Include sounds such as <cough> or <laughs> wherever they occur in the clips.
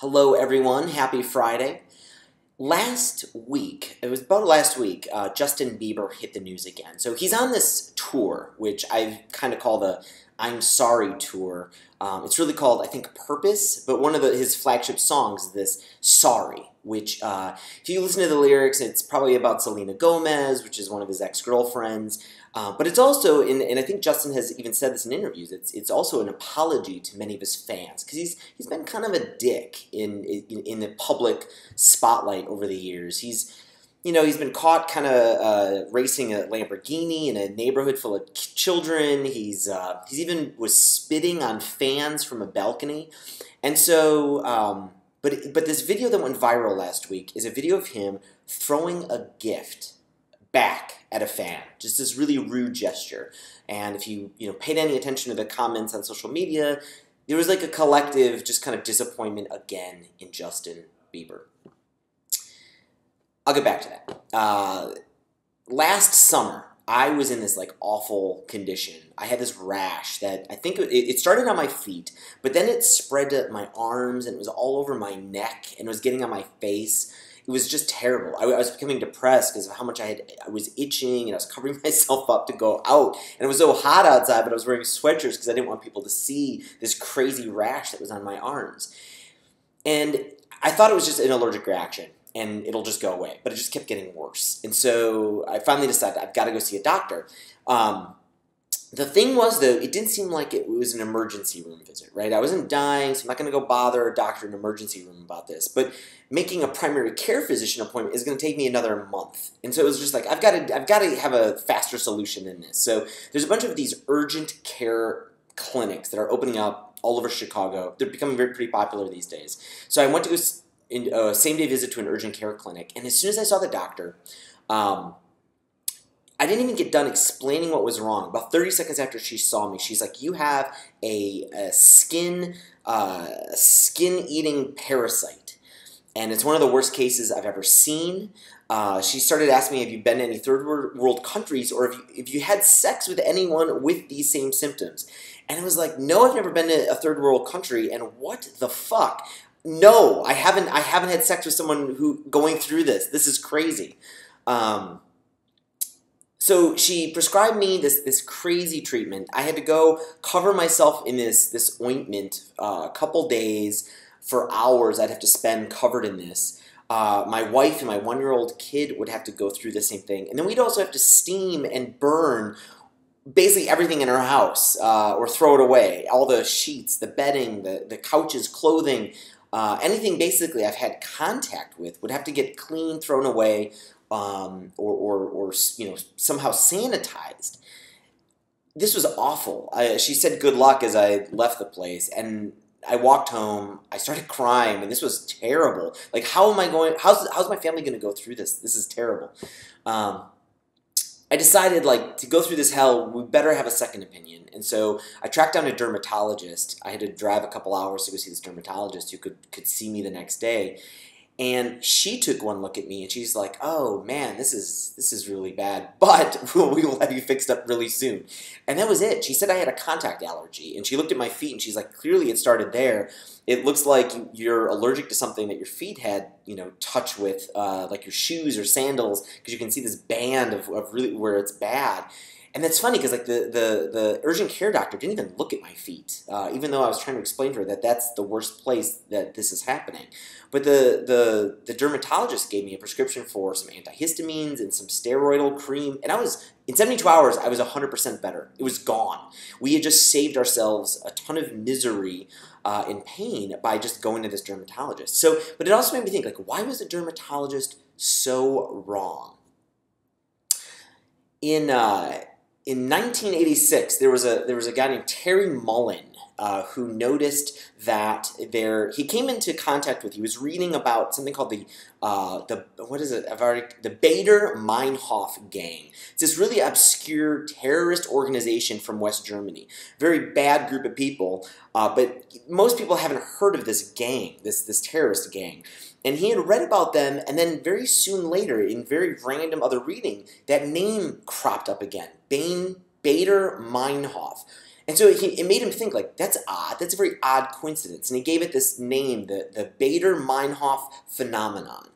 Hello, everyone. Happy Friday. Last week, it was about last week, uh, Justin Bieber hit the news again. So he's on this tour, which I kind of call the I'm Sorry tour. Um, it's really called, I think, Purpose, but one of the, his flagship songs is this Sorry, which, uh, if you listen to the lyrics, it's probably about Selena Gomez, which is one of his ex girlfriends. Uh, but it's also, in, and I think Justin has even said this in interviews. It's it's also an apology to many of his fans because he's he's been kind of a dick in, in in the public spotlight over the years. He's you know he's been caught kind of uh, racing a Lamborghini in a neighborhood full of children. He's uh, he's even was spitting on fans from a balcony, and so. Um, but, but this video that went viral last week is a video of him throwing a gift back at a fan. Just this really rude gesture. And if you you know paid any attention to the comments on social media, there was like a collective just kind of disappointment again in Justin Bieber. I'll get back to that. Uh, last summer, I was in this like awful condition. I had this rash that I think it, it, started on my feet, but then it spread to my arms and it was all over my neck and it was getting on my face it was just terrible. I, I was becoming depressed because of how much I had. I was itching and I was covering <laughs> myself up to go out, and it was so hot outside. But I was wearing sweatshirts because I didn't want people to see this crazy rash that was on my arms. And I thought it was just an allergic reaction and it'll just go away. But it just kept getting worse. And so I finally decided I've got to go see a doctor. Um, the thing was, though, it didn't seem like it was an emergency room visit, right? I wasn't dying, so I'm not going to go bother a doctor in an emergency room about this. But making a primary care physician appointment is going to take me another month, and so it was just like I've got to, I've got to have a faster solution than this. So there's a bunch of these urgent care clinics that are opening up all over Chicago. They're becoming very pretty popular these days. So I went to a, a same day visit to an urgent care clinic, and as soon as I saw the doctor. Um, I didn't even get done explaining what was wrong. About 30 seconds after she saw me, she's like, "You have a, a skin uh, skin eating parasite, and it's one of the worst cases I've ever seen." Uh, she started asking me, "Have you been to any third world countries, or if you, if you had sex with anyone with these same symptoms?" And it was like, "No, I've never been to a third world country." And what the fuck? No, I haven't. I haven't had sex with someone who going through this. This is crazy. Um, so she prescribed me this this crazy treatment. I had to go cover myself in this this ointment uh, a couple days for hours. I'd have to spend covered in this. Uh, my wife and my one year old kid would have to go through the same thing, and then we'd also have to steam and burn basically everything in our house uh, or throw it away. All the sheets, the bedding, the the couches, clothing. Uh, anything basically I've had contact with would have to get clean, thrown away, um, or, or, or you know somehow sanitized. This was awful. I, she said good luck as I left the place, and I walked home. I started <laughs> crying, and this was terrible. Like, how am I going? How's how's my family going to go through this? This is terrible. Um, I decided like to go through this hell, we better have a second opinion. And so I tracked down a dermatologist. I had to drive a couple hours to go see this dermatologist who could could see me the next day. And she took one look at me and she's like, "Oh man, this is this is really bad, <laughs> but we will have you fixed up really soon." And that was it. She said I had a contact allergy, and she looked at my feet and she's like, "Clearly, it started there. It looks like you're allergic to something that your feet had, you know, touch with, uh, like your shoes or sandals, because you can see this band of, of really where it's bad." And that's funny because like the, the the urgent care doctor didn't even look at my feet, uh, even though I was trying to explain to her that that's the worst place that this is happening. But the the the dermatologist gave me a prescription for some antihistamines and some steroidal cream, and I was in 72 hours I was 100% better. It was gone. We had just saved ourselves a ton of misery uh, and pain by just going to this dermatologist. So, but it also made me think like, why was the dermatologist so wrong? In uh, in 1986, there was a there was a guy named Terry Mullen uh, who noticed that there he came into contact with. He was reading about something called the uh, the what is it? I've already the Baader Meinhof gang. It's this really obscure terrorist organization from West Germany. Very bad group of people, uh, but most people haven't heard of this gang, this this terrorist gang. And he had read about them, and then very soon later, in very random other reading, that name cropped up again. Bane Baader Meinhof. And so he, it made him think like that's odd. That's a very odd coincidence. And he gave it this name, the the Baader-Meinhof phenomenon.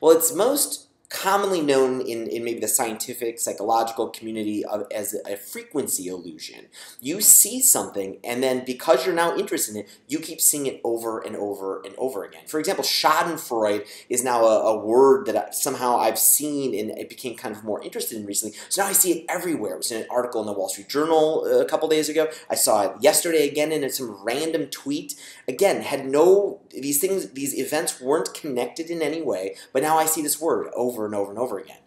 Well, it's most commonly known in, in maybe the scientific psychological community of, as a frequency illusion. You see something, and then because you're now interested in it, you keep seeing it over and over and over again. For example, Schadenfreude is now a, a word that somehow I've seen and it became kind of more interested in recently. So now I see it everywhere. It was in an article in the Wall Street Journal uh, a couple days ago. I saw it yesterday again in some random tweet. Again, had no these things, these events weren't connected in any way, but now I see this word over and over and over again.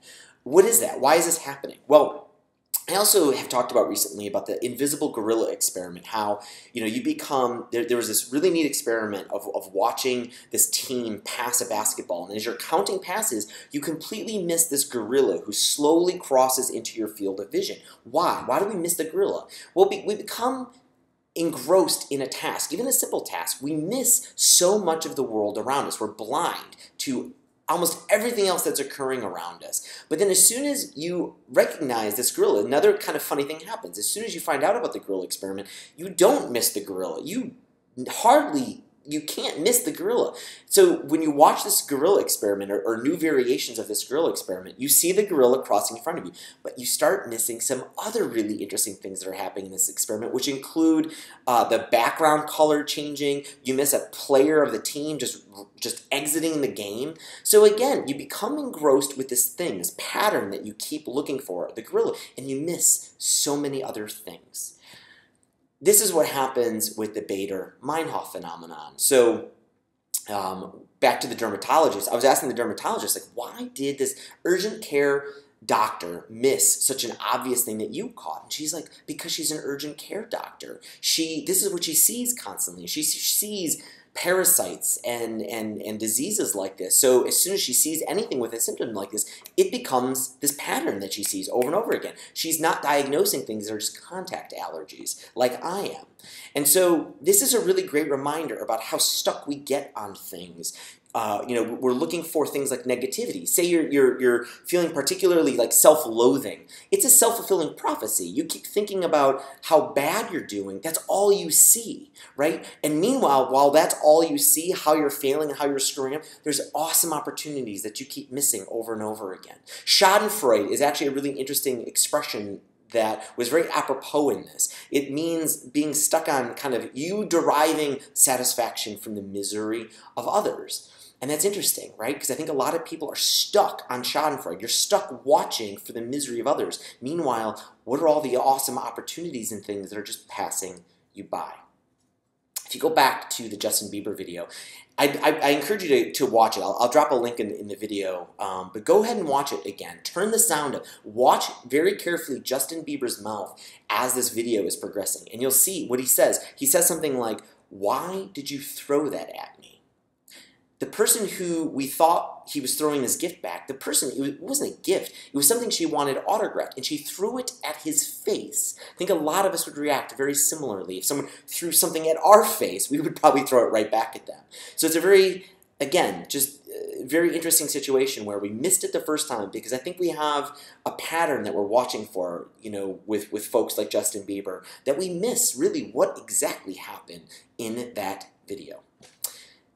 What is that? Why is this happening? Well, I also have talked about recently about the invisible gorilla experiment, how you know you become there, there was this really neat experiment of, of watching this team pass a basketball, and as you're counting passes, you completely miss this gorilla who slowly crosses into your field of vision. Why? Why do we miss the gorilla? Well, we become engrossed in a task, even a simple task. We miss so much of the world around us. We're blind to almost everything else that's occurring around us. But then as soon as you recognize this gorilla, another kind of funny thing happens. As soon as you find out about the gorilla experiment, you don't miss the gorilla. You hardly you can't miss the gorilla. So when you watch this gorilla experiment or, or, new variations of this gorilla experiment, you see the gorilla crossing in front of you, but you start missing some other really interesting things that are happening in this experiment, which include uh, the background color changing. You miss a player of the team just just exiting the game. So again, you become engrossed with this thing, this pattern that you keep looking for, the gorilla, and you miss so many other things this is what happens with the Baader-Meinhof phenomenon. So um, back to the dermatologist, I was asking the dermatologist, like, why did this urgent care doctor miss such an obvious thing that you caught? And she's like, because she's an urgent care doctor. She, this is what she sees constantly. She, she sees parasites and, and, and diseases like this. So as soon as she sees anything with a symptom like this, it becomes this pattern that she sees over and over again. She's not diagnosing things that are just contact allergies like I am. And so this is a really great reminder about how stuck we get on things uh, you know, we're looking for things like negativity. Say you're, you're, you're feeling particularly like self-loathing. It's a self-fulfilling prophecy. You keep thinking about how bad you're doing. That's all you see, right? And meanwhile, while that's all you see, how you're failing, how you're screwing up, there's awesome opportunities that you keep missing over and over again. Schadenfreude is actually a really interesting expression that was very apropos in this. It means being stuck on kind of you deriving satisfaction from the misery of others. And that's interesting, right? Because I think a lot of people are stuck on Schadenfreude. You're stuck watching for the misery of others. Meanwhile, what are all the awesome opportunities and things that are just passing you by? If you go back to the Justin Bieber video, I, I, I encourage you to, to watch it. I'll, I'll drop a link in, in the video, um, but go ahead and watch it again. Turn the sound up. Watch very carefully Justin Bieber's mouth as this video is progressing, and you'll see what he says. He says something like, why did you throw that at the person who we thought he was throwing his gift back, the person, it wasn't a gift, it was something she wanted autographed, and she threw it at his face. I think a lot of us would react very similarly. If someone threw something at our face, we would probably throw it right back at them. So it's a very, again, just uh, very interesting situation where we missed it the first time because I think we have a pattern that we're watching for, you know, with, with folks like Justin Bieber, that we miss really what exactly happened in that video.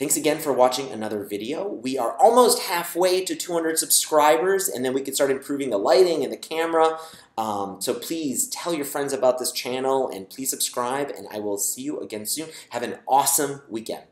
Thanks again for watching another video. We are almost halfway to 200 subscribers, and then we can start improving the lighting and the camera. Um, so please tell your friends about this channel, and please subscribe, and I will see you again soon. Have an awesome weekend.